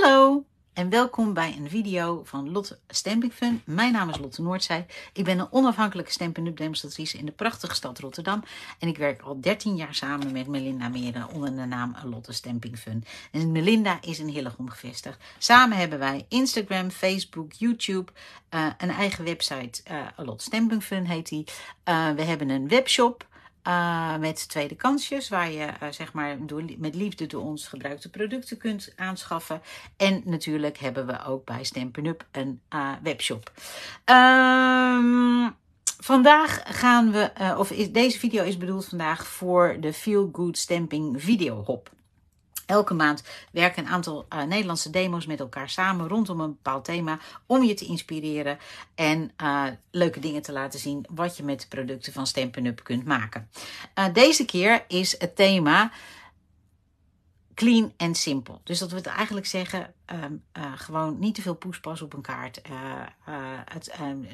Hallo en welkom bij een video van Lotte Stamping Fun. Mijn naam is Lotte Noordzij. Ik ben een onafhankelijke Stampin' Up demonstratrice in de prachtige stad Rotterdam. En ik werk al 13 jaar samen met Melinda Meren onder de naam Lotte Stamping Fun. En Melinda is in Hillegom gevestigd. Samen hebben wij Instagram, Facebook, YouTube, uh, een eigen website. Uh, Lotte Stamping Fun heet die. Uh, we hebben een webshop. Uh, met tweede kansjes, waar je uh, zeg maar door, met liefde door ons gebruikte producten kunt aanschaffen. En natuurlijk hebben we ook bij Stampin' Up een uh, webshop. Um, vandaag gaan we, of is, deze video is bedoeld vandaag voor de Feel Good Stamping Video Hop. Elke maand werken een aantal uh, Nederlandse demo's met elkaar samen rondom een bepaald thema om je te inspireren en uh, leuke dingen te laten zien wat je met de producten van Stampin' Up kunt maken. Uh, deze keer is het thema clean en simpel. Dus dat wil eigenlijk zeggen, um, gewoon niet te veel poespas op een kaart. het um,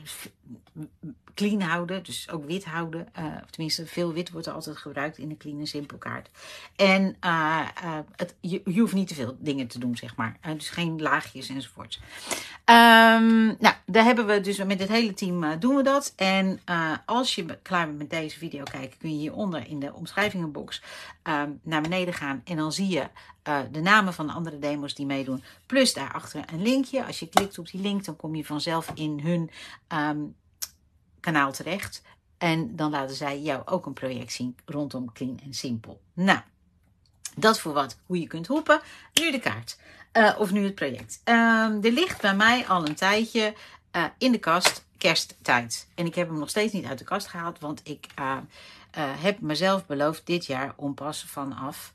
clean houden, dus ook wit houden. Of tenminste, veel wit wordt er altijd gebruikt in een clean en simpel kaart. En het, je, je, hoeft niet te veel dingen te doen, zeg maar. dus geen laagjes enzovoorts. Um, nou, daar hebben we dus met het hele team doen we dat. En als je klaar bent met deze video kijken, kun je hieronder in de omschrijvingenbox naar beneden gaan. En dan zie je de namen van de andere demo's die meedoen. Plus daarachter een linkje. Als je klikt op die link, dan kom je vanzelf in hun um, kanaal terecht. En dan laten zij jou ook een project zien rondom Clean en Simpel. Nou, dat voor wat, hoe je kunt hopen. Nu de kaart. Uh, of nu het project. Uh, er ligt bij mij al een tijdje uh, in de kast kersttijd. En ik heb hem nog steeds niet uit de kast gehaald. Want ik heb mezelf beloofd dit jaar om pas vanaf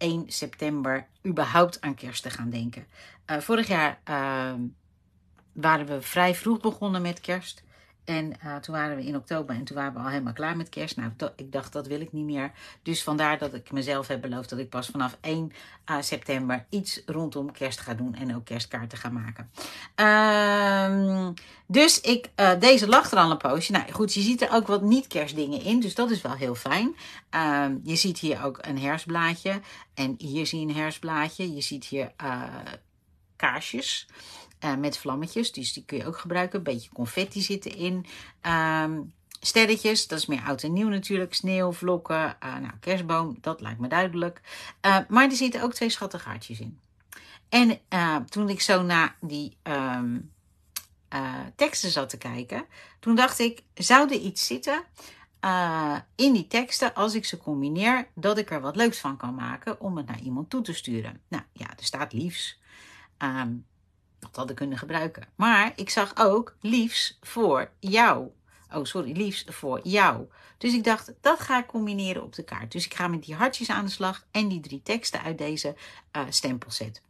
1 september überhaupt aan kerst te gaan denken. vorig jaar ehm, waren we vrij vroeg begonnen met kerst. En uh, toen waren we in oktober en toen waren we al helemaal klaar met kerst. Nou, ik dacht, dat wil ik niet meer. Dus vandaar dat ik mezelf heb beloofd dat ik pas vanaf 1 uh, september iets rondom kerst ga doen. En ook kerstkaarten ga maken. Uh, dus ik, uh, deze lag er al een poosje. Nou goed, je ziet er ook wat niet-kerstdingen in. Dus dat is wel heel fijn. Ehm, je ziet hier ook een herfstblaadje. En hier zie je een herfstblaadje. Je ziet hier kaarsjes. Uh, met vlammetjes, dus die kun je ook gebruiken. Een beetje confetti zitten in. Um, sterretjes, dat is meer oud en nieuw natuurlijk. Sneeuw, vlokken, uh, nou, kerstboom, dat lijkt me duidelijk. Uh, maar er zitten ook twee schattige hartjes in. En toen ik zo naar die um, teksten zat te kijken, toen dacht ik, zou er iets zitten in die teksten, als ik ze combineer, dat ik er wat leuks van kan maken om het naar iemand toe te sturen. Nou ja, er staat liefs. Um, dat hadden kunnen gebruiken. Maar ik zag ook liefs voor jou. Oh, sorry, liefs voor jou. Dus ik dacht, dat ga ik combineren op de kaart. Dus ik ga met die hartjes aan de slag en die drie teksten uit deze uh, stempelset.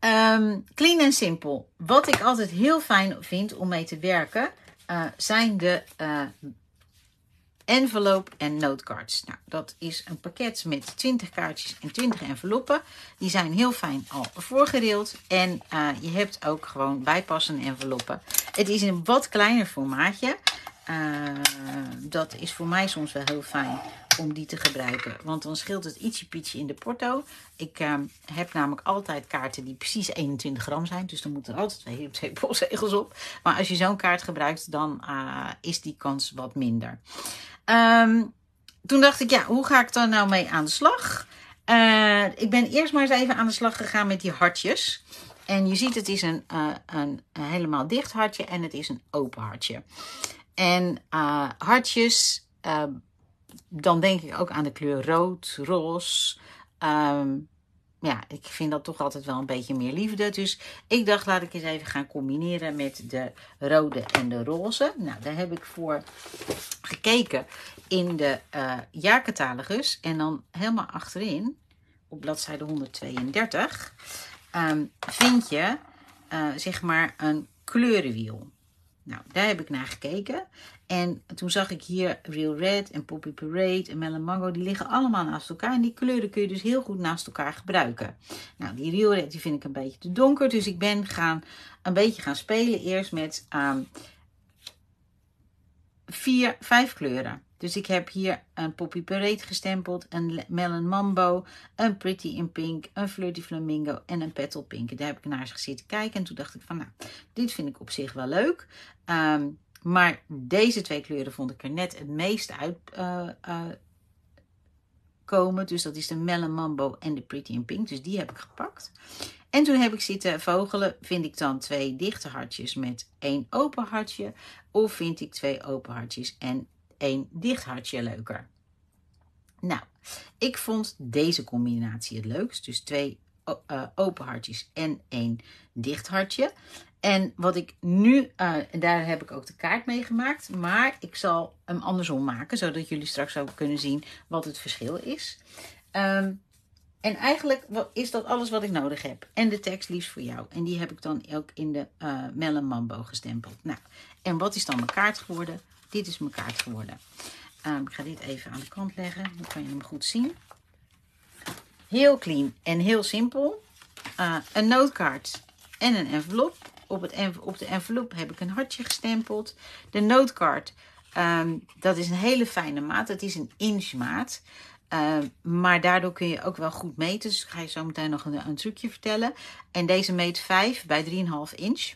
Um, clean en simpel. Wat ik altijd heel fijn vind om mee te werken, uh, zijn de uh, envelop en notecards. Nou, dat is een pakket met 20 kaartjes en 20 enveloppen. Die zijn heel fijn al voorgedeeld. En uh, je hebt ook gewoon bijpassende enveloppen. Het is een wat kleiner formaatje. Uh, dat is voor mij soms wel heel fijn om die te gebruiken. Want dan scheelt het ietsje pietje in de porto. Ik uh, heb namelijk altijd kaarten die precies 21 gram zijn. Dus dan moeten er altijd twee, twee postzegels op. Maar als je zo'n kaart gebruikt, dan uh, is die kans wat minder. Um, toen dacht ik, ja, hoe ga ik dan nou mee aan de slag? Uh, ik ben eerst maar eens even aan de slag gegaan met die hartjes. En je ziet, het is een, een, een helemaal dicht hartje en het is een open hartje. En hartjes, dan denk ik ook aan de kleur rood, roze. Um, ja, ik vind dat toch altijd wel een beetje meer liefde. Dus ik dacht, laat ik eens even gaan combineren met de rode en de roze. Nou, daar heb ik voor gekeken in de uh, jaarcatalogus. En dan helemaal achterin, op bladzijde 132, um, vind je uh, zeg maar een kleurenwiel. Nou, daar heb ik naar gekeken. En toen zag ik hier Real Red en Poppy Parade en Melon Mango. Die liggen allemaal naast elkaar. En die kleuren kun je dus heel goed naast elkaar gebruiken. Nou, die Real Red die vind ik een beetje te donker. Dus ik ben gaan, een beetje gaan spelen. Eerst met um, vier, vijf kleuren. Dus ik heb hier een Poppy Parade gestempeld, een Melon Mambo, een Pretty in Pink, een Flirty Flamingo en een Petal Pink. Daar heb ik naar zitten kijken en toen dacht ik van nou, dit vind ik op zich wel leuk. Ehm, maar deze twee kleuren vond ik er net het meest uit uh, uh, komen. Dus dat is de Melon Mambo en de Pretty in Pink. Dus die heb ik gepakt. En toen heb ik zitten vogelen. Vind ik dan twee dichte hartjes met één open hartje? Of vind ik twee open hartjes en één dicht hartje leuker? Nou, ik vond deze combinatie het leukst. Dus twee uh, open hartjes en één dicht hartje. En wat ik nu, uh, daar heb ik ook de kaart mee gemaakt. Maar ik zal hem andersom maken. Zodat jullie straks ook kunnen zien wat het verschil is. Um, en eigenlijk is dat alles wat ik nodig heb. En de tekst liefst voor jou. En die heb ik dan ook in de uh, Melon Mambo gestempeld. Nou, en wat is dan mijn kaart geworden? Dit is mijn kaart geworden. Um, ik ga dit even aan de kant leggen. Dan kan je hem goed zien. Heel clean en heel simpel. Uh, een noodkaart en een envelop. Op, het op de envelop heb ik een hartje gestempeld. De noodkaart, um, dat is een hele fijne maat. Het is een inch maat. Uh, maar daardoor kun je ook wel goed meten. Dus ik ga je zo meteen nog een, een trucje vertellen. En deze meet 5 bij 3,5 inch.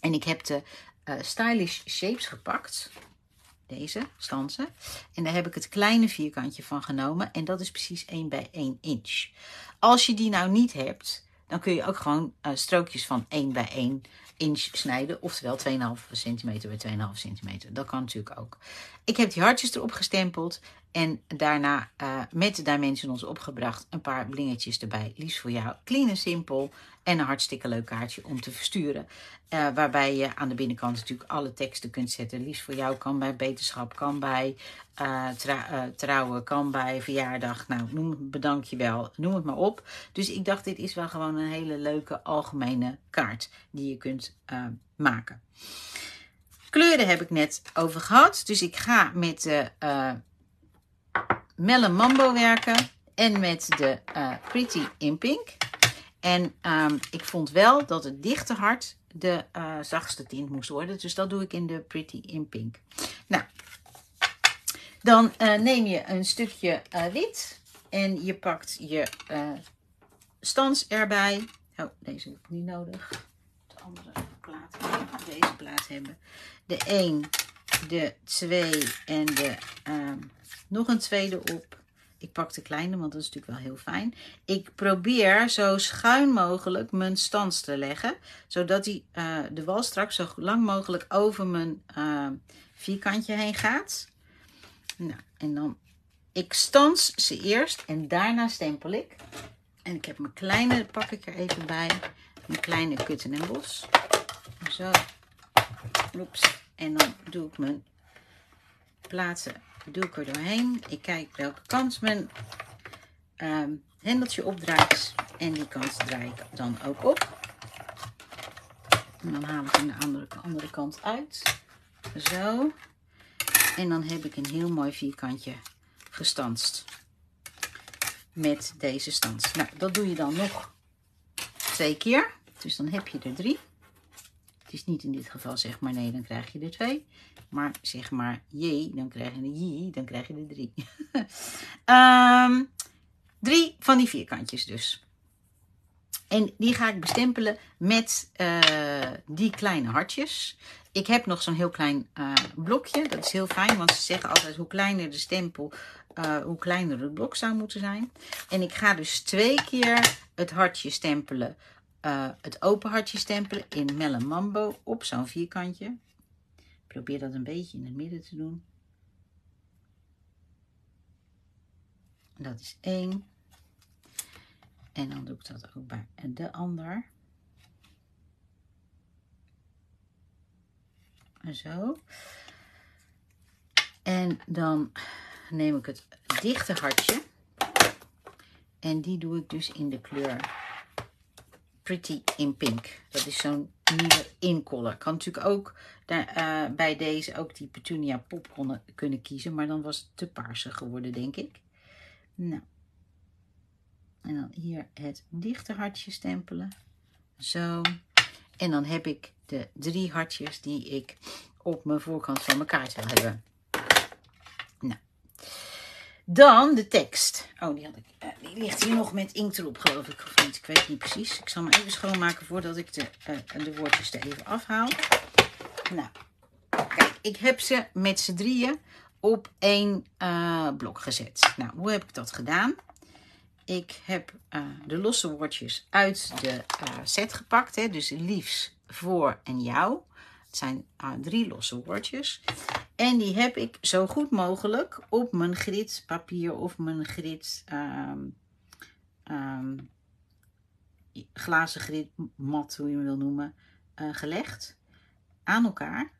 En ik heb de uh, Stylish Shapes gepakt. Deze stansen. En daar heb ik het kleine vierkantje van genomen. En dat is precies 1 bij 1 inch. Als je die nou niet hebt, dan kun je ook gewoon uh, strookjes van 1 bij 1 inch snijden. Oftewel 2,5 centimeter bij 2,5 centimeter. Dat kan natuurlijk ook. Ik heb die hartjes erop gestempeld. En daarna uh, met de dimensionals opgebracht. Een paar blingetjes erbij. Liefst voor jou. Clean en simpel. En een hartstikke leuk kaartje om te versturen. Uh, waarbij je aan de binnenkant natuurlijk alle teksten kunt zetten. Liefst voor jou kan bij beterschap. Kan bij tra trouwen. Kan bij verjaardag. Nou, noem bedank je wel. Noem het maar op. Dus ik dacht dit is wel gewoon een hele leuke algemene kaart. Die je kunt maken. Kleuren heb ik net over gehad. Dus ik ga met de Melon Mambo werken. En met de uh, Pretty in Pink. En um, ik vond wel dat het dichte hart de uh, zachtste tint moest worden. Dus dat doe ik in de Pretty in Pink. Nou, dan uh, neem je een stukje wit. En je pakt je stans erbij. Oh, deze heb ik niet nodig. De andere plaat. Deze plaat hebben. De 1, de 2 en de... Um, nog een tweede op. Ik pak de kleine, want dat is natuurlijk wel heel fijn. Ik probeer zo schuin mogelijk mijn stans te leggen. Zodat die, uh, de wal straks zo lang mogelijk over mijn uh, vierkantje heen gaat. Nou, en dan, ik stans ze eerst en daarna stempel ik. En ik heb mijn kleine, pak ik er even bij. Mijn kleine kutten en bos. Zo. Oeps. En dan doe ik mijn plaatsen doe ik er doorheen. Ik kijk welke kant mijn um, hendeltje opdraait. En die kant draai ik dan ook op. En dan haal ik hem de andere, andere kant uit. Zo. En dan heb ik een heel mooi vierkantje gestanst. Met deze stans. Nou, dat doe je dan nog twee keer. Dus dan heb je er drie. Het is niet in dit geval zeg maar nee, dan krijg je er twee. Maar zeg maar J, dan krijg je een J, dan krijg je er drie. um, drie van die vierkantjes dus. En die ga ik bestempelen met uh, die kleine hartjes. Ik heb nog zo'n heel klein uh, blokje. Dat is heel fijn, want ze zeggen altijd hoe kleiner de stempel, uh, hoe kleiner het blok zou moeten zijn. En ik ga dus twee keer het hartje stempelen uh, het open hartje stempelen in Melon Mambo op zo'n vierkantje. Probeer dat een beetje in het midden te doen. Dat is één. En dan doe ik dat ook bij de ander. Zo. En dan neem ik het dichte hartje. En die doe ik dus in de kleur Pretty in Pink. Dat is zo'n nieuwe inkoller. Kan natuurlijk ook daar, uh, bij deze ook die Petunia Pop kunnen kiezen. Maar dan was het te paarse geworden, denk ik. Nou. En dan hier het dichte hartje stempelen. Zo. En dan heb ik de drie hartjes die ik op mijn voorkant van mijn kaart wil hebben. Dan de tekst. Oh, die, had ik, uh, die ligt hier nog met inkt erop, geloof ik. Of niet, ik weet niet precies. Ik zal hem even schoonmaken voordat ik de, uh, de woordjes er even afhaal. Nou, kijk, ik heb ze met z'n drieën op één uh, blok gezet. Nou, hoe heb ik dat gedaan? Ik heb de losse woordjes uit de set gepakt. Hè, dus liefs, voor en jou. Het zijn drie losse woordjes. En die heb ik zo goed mogelijk op mijn papier of mijn grid, um, um, glazen grid, mat, hoe je hem wil noemen, uh, gelegd. Aan elkaar,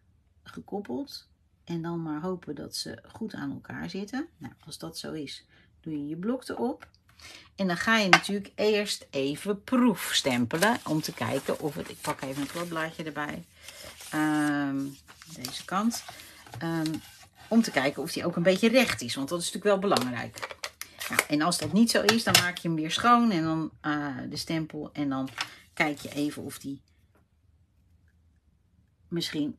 gekoppeld. En dan maar hopen dat ze goed aan elkaar zitten. Nou, als dat zo is, doe je je blok erop. En dan ga je natuurlijk eerst even proefstempelen om te kijken of het... Ik pak even een kladblaadje erbij. Um, deze kant. Um, om te kijken of die ook een beetje recht is. Want dat is natuurlijk wel belangrijk. Nou, en als dat niet zo is, dan maak je hem weer schoon. En dan uh, de stempel. En dan kijk je even of die misschien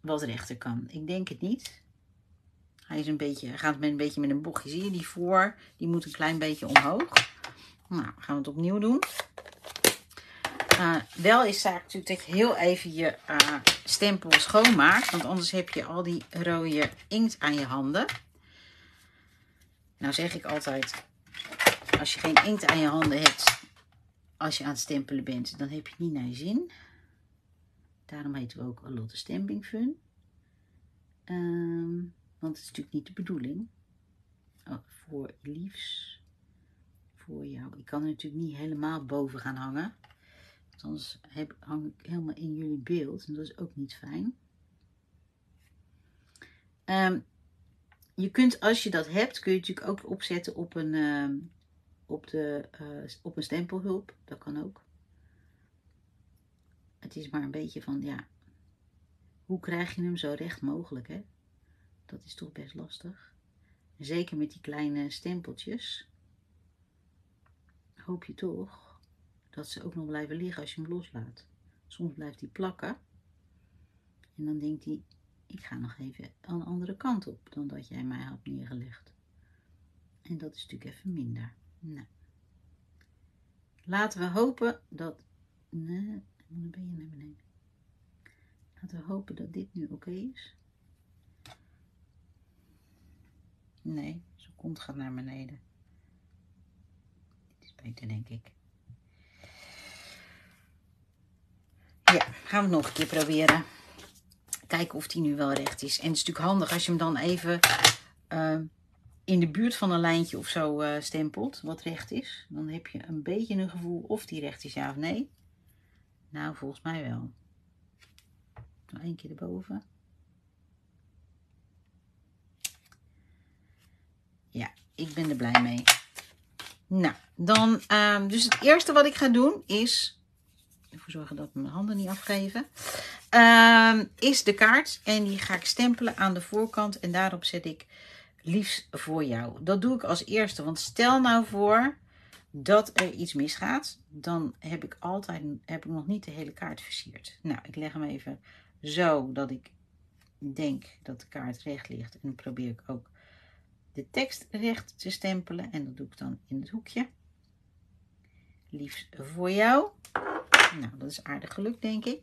wat rechter kan. Ik denk het niet. Hij is een beetje, gaat met een beetje met een bochtje. Zie je die voor? Die moet een klein beetje omhoog. Nou, gaan we het opnieuw doen. Uh, wel is zaak natuurlijk dat heel even je uh, stempel schoonmaakt. Want anders heb je al die rode inkt aan je handen. Nou zeg ik altijd, als je geen inkt aan je handen hebt, als je aan het stempelen bent, dan heb je niet naar je zin. Daarom heet we ook Lotte Stamping Fun. Um, want het is natuurlijk niet de bedoeling. Oh, voor liefs. Voor jou. Ik kan er natuurlijk niet helemaal boven gaan hangen. Anders heb, hang ik helemaal in jullie beeld. En dat is ook niet fijn. Um, je kunt, als je dat hebt, kun je natuurlijk ook opzetten op een, um, op de, uh, op een stempelhulp. Dat kan ook. Het is maar een beetje van, ja, hoe krijg je hem zo recht mogelijk, hè? Dat is toch best lastig. Zeker met die kleine stempeltjes. Hoop je toch dat ze ook nog blijven liggen als je hem loslaat. Soms blijft hij plakken. En dan denkt hij, ik ga nog even de andere kant op dan dat jij mij had neergelegd. En dat is natuurlijk even minder. Nou. Laten we hopen dat... Nee, dan ben je naar beneden. Laten we hopen dat dit nu oké is. Nee, zijn kont gaat naar beneden. Dit is beter, denk ik. Ja, gaan we nog een keer proberen. Kijken of die nu wel recht is. En het is natuurlijk handig als je hem dan even uh, in de buurt van een lijntje of zo uh, stempelt. Wat recht is. Dan heb je een beetje een gevoel of die recht is ja of nee. Nou, volgens mij wel. Nog één keer erboven. Ja, ik ben er blij mee. Nou, dan, uh, dus het eerste wat ik ga doen is Even zorgen dat mijn handen niet afgeven. Uh, is de kaart. En die ga ik stempelen aan de voorkant. En daarop zet ik liefst voor jou. Dat doe ik als eerste. Want stel nou voor dat er iets misgaat. Dan heb ik altijd heb ik nog niet de hele kaart versierd. Nou, ik leg hem even zo dat ik denk dat de kaart recht ligt. En dan probeer ik ook de tekst recht te stempelen. En dat doe ik dan in het hoekje. Liefst voor jou. Nou, dat is aardig gelukt, denk ik.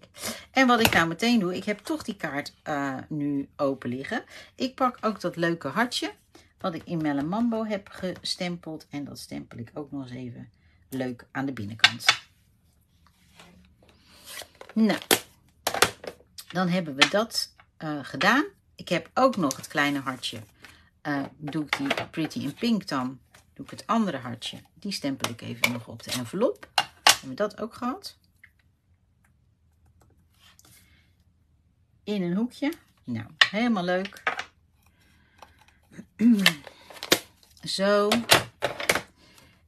En wat ik nou meteen doe, ik heb toch die kaart uh, nu open liggen. Ik pak ook dat leuke hartje, wat ik in Melle Mambo heb gestempeld. En dat stempel ik ook nog eens even leuk aan de binnenkant. Nou, dan hebben we dat uh, gedaan. Ik heb ook nog het kleine hartje. Uh, doe ik die Pretty in Pink dan, doe ik het andere hartje. Die stempel ik even nog op de envelop. Hebben we dat ook gehad? In een hoekje. Nou, helemaal leuk. Zo.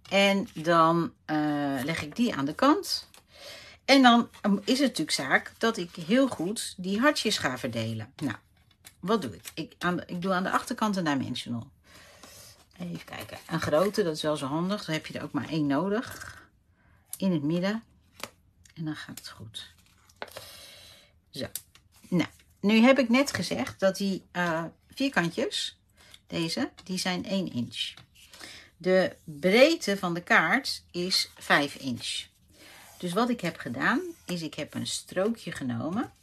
En dan uh, leg ik die aan de kant. En dan is het natuurlijk zaak dat ik heel goed die hartjes ga verdelen. Nou, wat doe ik? Ik, aan de, ik doe aan de achterkant een dimensional. Even kijken. Een grote, dat is wel zo handig. Dan heb je er ook maar één nodig. In het midden. En dan gaat het goed. Zo. Nou, nu heb ik net gezegd dat die uh, vierkantjes, deze, die zijn 1 inch. De breedte van de kaart is 5 inch. Dus wat ik heb gedaan, is ik heb een strookje genomen,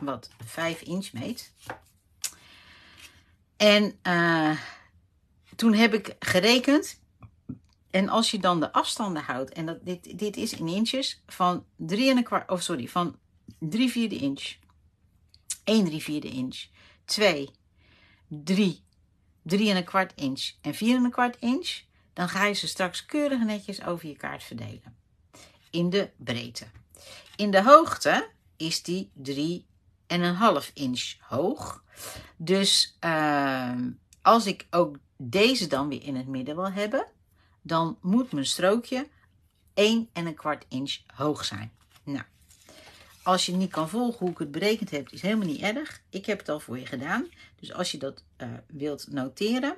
wat 5 inch meet. En uh, toen heb ik gerekend. En als je dan de afstanden houdt, en dat, dit, dit is in inches, van 3 en een kwart, of sorry, van 3 vierde inch, 1 3 vierde inch, 2, 3, 3 en een kwart inch en 4 en een kwart inch, dan ga je ze straks keurig netjes over je kaart verdelen. In de breedte. In de hoogte is die 3 en een half inch hoog. Dus uh, als ik ook deze dan weer in het midden wil hebben, dan moet mijn strookje 1 en een kwart inch hoog zijn. Nou, als je niet kan volgen hoe ik het berekend heb, is helemaal niet erg. Ik heb het al voor je gedaan. Dus als je dat uh, wilt noteren,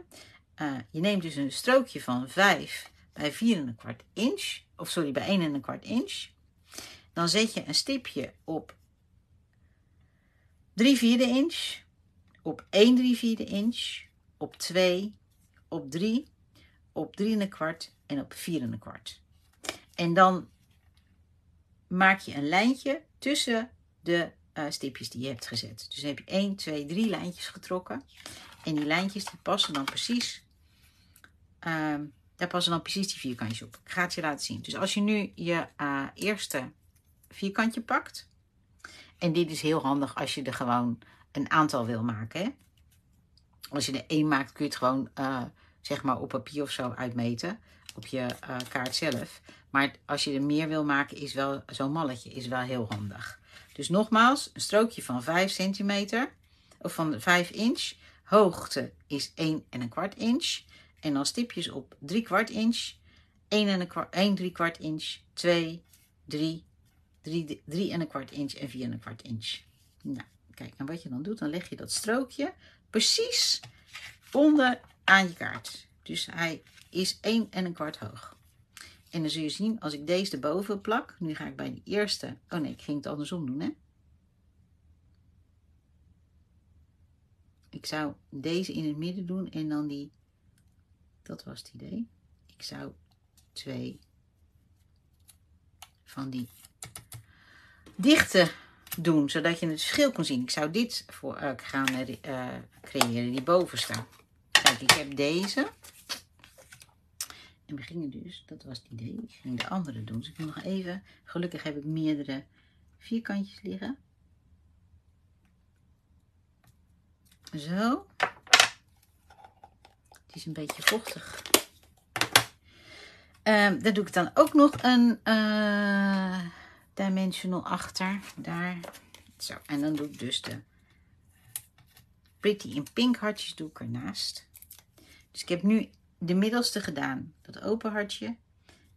uh, je neemt dus een strookje van 5 bij 4 en een kwart inch, of sorry, bij 1 en een kwart inch. Dan zet je een stipje op 3 vierde inch, op 1 3 vierde inch, op 2, op 3, op 3 en een kwart en op 4 en een kwart. En dan maak je een lijntje tussen de uh, stipjes die je hebt gezet. Dus dan heb je 1, 2, 3 lijntjes getrokken. En die lijntjes die passen dan precies, uh, daar passen dan precies die vierkantjes op. Ik ga het je laten zien. Dus als je nu je uh, eerste vierkantje pakt. En dit is heel handig als je er gewoon een aantal wil maken. Hè? Als je er één maakt, kun je het gewoon uh, zeg maar op papier of zo uitmeten. Op je kaart zelf. Maar als je er meer wil maken, is wel zo'n malletje is wel heel handig. Dus nogmaals, een strookje van 5 centimeter. Of van 5 inch. Hoogte is 1 en een kwart inch. En dan stipjes op 3 kwart inch. 1 en een kwart, 1 3 kwart inch. 2, 3, 3, 3 en een kwart inch en 4 en een kwart inch. Nou, kijk, en wat je dan doet, dan leg je dat strookje precies onder aan je kaart. Dus hij is 1 en een kwart hoog. En dan zul je zien, als ik deze erboven plak, nu ga ik bij de eerste, oh nee, ik ging het andersom doen hè. Ik zou deze in het midden doen en dan die, dat was het idee. Ik zou twee van die dichte doen, zodat je het verschil kon zien. Ik zou dit voor uh, gaan uh, creëren, die bovenste. Kijk, ik heb deze. En we gingen dus, dat was het idee, ik ging de andere doen. Dus ik moet nog even, gelukkig heb ik meerdere vierkantjes liggen. Zo. Het is een beetje vochtig. Um, daar doe ik dan ook nog een uh, dimensional achter. Daar. Zo, en dan doe ik dus de Pretty in Pink hartjes doe ik ernaast. Dus ik heb nu de middelste gedaan, dat open hartje.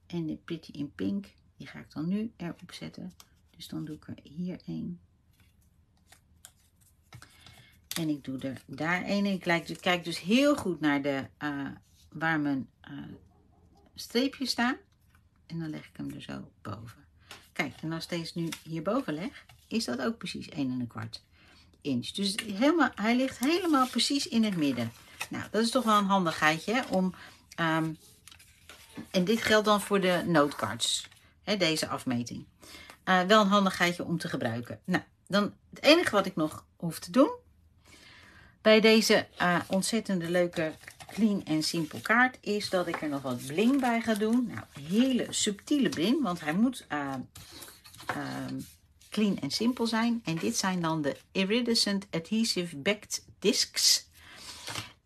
En de Pretty in Pink, die ga ik dan nu erop zetten. Dus dan doe ik er hier één. En ik doe er daar één. Ik kijk, kijk dus heel goed naar de, uh, waar mijn uh, streepjes staan. En dan leg ik hem er zo boven. Kijk, en als deze nu hierboven leg, is dat ook precies 1 en een kwart inch. Dus helemaal, hij ligt helemaal precies in het midden. Nou, dat is toch wel een handigheidje om... Um, en dit geldt dan voor de notecards. Hè, deze afmeting. Uh, wel een handigheidje om te gebruiken. Nou, dan het enige wat ik nog hoef te doen... Bij deze uh, ontzettende leuke clean en simpel kaart is dat ik er nog wat bling bij ga doen. Nou, hele subtiele bling, want hij moet uh, uh, clean en simpel zijn. En dit zijn dan de Iridescent Adhesive Backed Discs.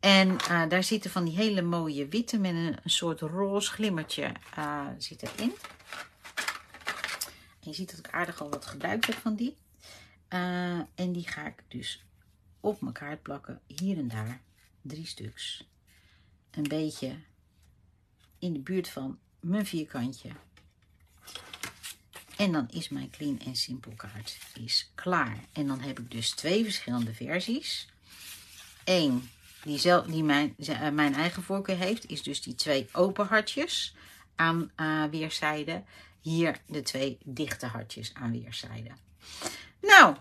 En uh, daar zitten van die hele mooie witte met een, soort roze glimmertje uh, zit erin. En je ziet dat ik aardig al wat gebruikt heb van die. Uh, en die ga ik dus op mijn kaart plakken, hier en daar, drie stuks. Een beetje in de buurt van mijn vierkantje. En dan is mijn clean en simpel kaart is klaar. En dan heb ik dus twee verschillende versies. Eén die, zelf, die mijn, uh, mijn eigen voorkeur heeft, is dus die twee open hartjes aan uh, weerszijden. Hier de twee dichte hartjes aan weerszijden. Nou,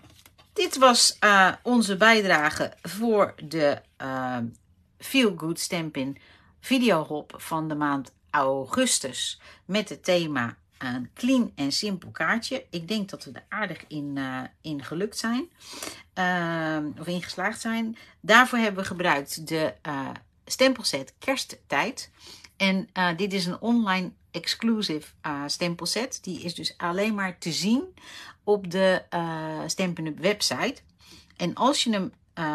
dit was uh, onze bijdrage voor de uh, Feel Good Stampin videohop van de maand augustus. Met het thema een clean en simpel kaartje. Ik denk dat we er aardig in, uh, in gelukt zijn. of in geslaagd zijn. Daarvoor hebben we gebruikt de stempelset kersttijd. En dit is een online exclusive stempelset. Die is dus alleen maar te zien op de uh, website. En als je hem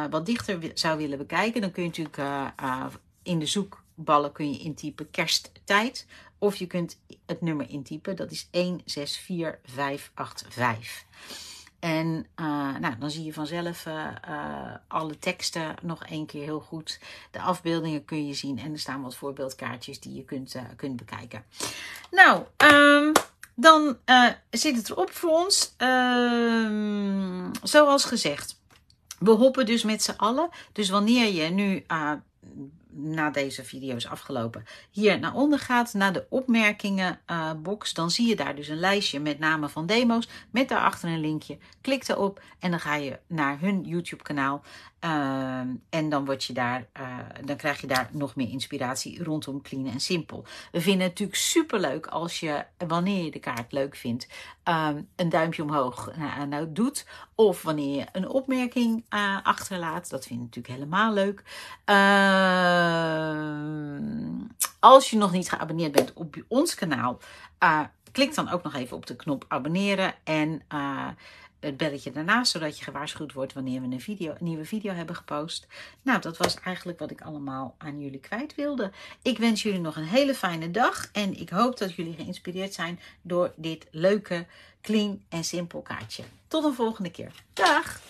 wat dichter zou willen bekijken, dan kun je natuurlijk in de zoekballen kun je intypen kersttijd. Of je kunt het nummer intypen, dat is 164585. En nou, dan zie je vanzelf alle teksten nog één keer heel goed. De afbeeldingen kun je zien en er staan wat voorbeeldkaartjes die je kunt, kunt bekijken. Nou, um, dan uh, zit het erop voor ons. Uh, zoals gezegd, we hoppen dus met z'n allen. Dus wanneer je nu uh, na deze video is afgelopen, hier naar onder gaat, naar de opmerkingenbox, uh, dan zie je daar dus een lijstje met namen van demo's, met daarachter een linkje. Klik erop en dan ga je naar hun YouTube kanaal. Uh, en dan, je daar, uh, dan krijg je daar nog meer inspiratie rondom clean en simpel. We vinden het natuurlijk super leuk als je, wanneer je de kaart leuk vindt, uh, een duimpje omhoog nou, nou, doet. Of wanneer je een opmerking uh, achterlaat. Dat vind ik natuurlijk helemaal leuk. als je nog niet geabonneerd bent op ons kanaal, klik dan ook nog even op de knop abonneren. En het belletje daarnaast, zodat je gewaarschuwd wordt wanneer we een, video, nieuwe video hebben gepost. Nou, dat was eigenlijk wat ik allemaal aan jullie kwijt wilde. Ik wens jullie nog een hele fijne dag en ik hoop dat jullie geïnspireerd zijn door dit leuke, clean en simpel kaartje. Tot een volgende keer. Dag!